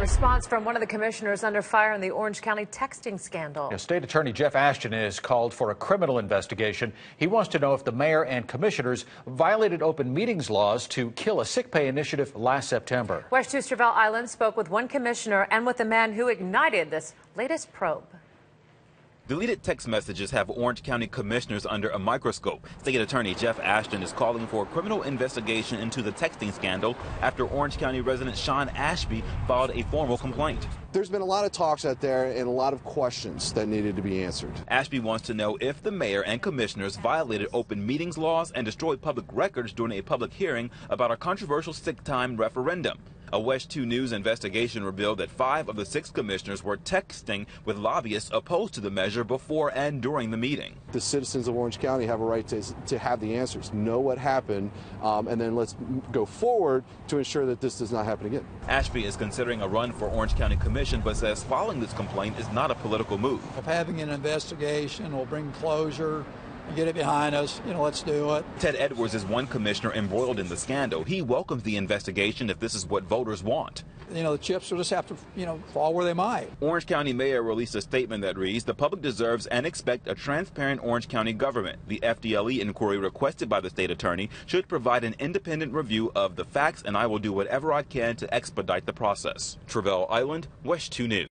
response from one of the commissioners under fire in the Orange County texting scandal. State Attorney Jeff Ashton is called for a criminal investigation. He wants to know if the mayor and commissioners violated open meetings laws to kill a sick pay initiative last September. 2 Travell Island spoke with one commissioner and with the man who ignited this latest probe. Deleted text messages have Orange County commissioners under a microscope. State Attorney Jeff Ashton is calling for a criminal investigation into the texting scandal after Orange County resident Sean Ashby filed a formal complaint. There's been a lot of talks out there and a lot of questions that needed to be answered. Ashby wants to know if the mayor and commissioners violated open meetings laws and destroyed public records during a public hearing about a controversial sick time referendum. A WESH 2 News investigation revealed that five of the six commissioners were texting with lobbyists opposed to the measure before and during the meeting. The citizens of Orange County have a right to, to have the answers, know what happened, um, and then let's go forward to ensure that this does not happen again. Ashby is considering a run for Orange County Commission, but says following this complaint is not a political move. Of having an investigation will bring closure get it behind us. You know, let's do it. Ted Edwards is one commissioner embroiled in the scandal. He welcomes the investigation if this is what voters want. You know, the chips will just have to, you know, fall where they might. Orange County Mayor released a statement that reads The public deserves and expect a transparent Orange County government. The FDLE inquiry requested by the state attorney should provide an independent review of the facts, and I will do whatever I can to expedite the process. Travell Island, WESH 2 News.